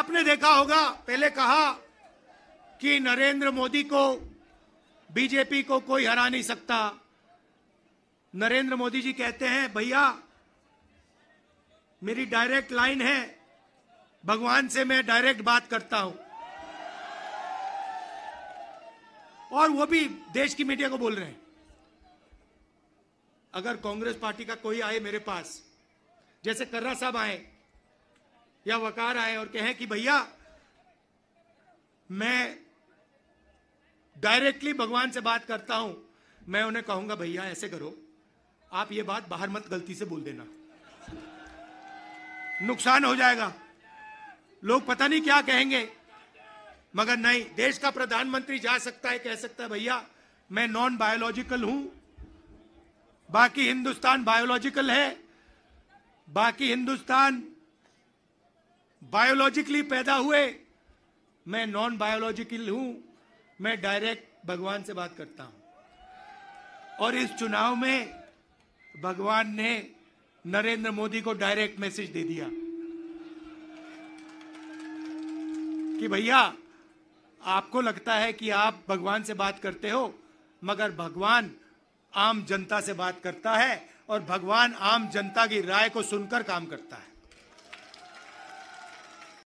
आपने देखा होगा, पहले कहा कि नरेंद्र मोदी को, बीजेपी को कोई हरा नहीं सकता। नरेंद्र मोदी जी कहते हैं, भैया, मेरी डायरेक्ट लाइन है, भगवान से मैं डायरेक्ट बात करता हूँ। और वो भी देश की मीडिया को बोल रहे हैं। अगर कांग्रेस पार्टी का कोई आए मेरे पास, जैसे कर्रा साहब आए या वकार आए और कहें कि भैया, मैं डायरेक्टली भगवान से बात करता हूँ, मैं उन्हें कहूँगा, भैया, ऐसे करो। आप ये बात बाहर मत गलती से बोल देना। नुकसान हो जाएगा। लोग पता नहीं क्या कहेंगे। मगर नहीं, देश का प्रधानमंत्री जा सकता है, कह सकता है, भैया, मैं नॉन बायोलॉजिकल हूँ। बाकी हिंदुस्तान बायोलॉजिकल है। बाकी हिंदुस्तान बायोलॉजिकली पैदा हुए, मैं नॉन बायोलॉजिकल हूँ, मैं डायरेक्ट भगवान से बात करता हूँ। और इस चुनाव में भगवान ने नरेंद्र मोदी को डायरेक्ट मैसेज दे दिया कि भैया, आपको लगता है कि आप भगवान से बात करते हो, मगर भगवान आम जनता से बात करता है और भगवान आम जनता की राय को सुनकर काम करता है।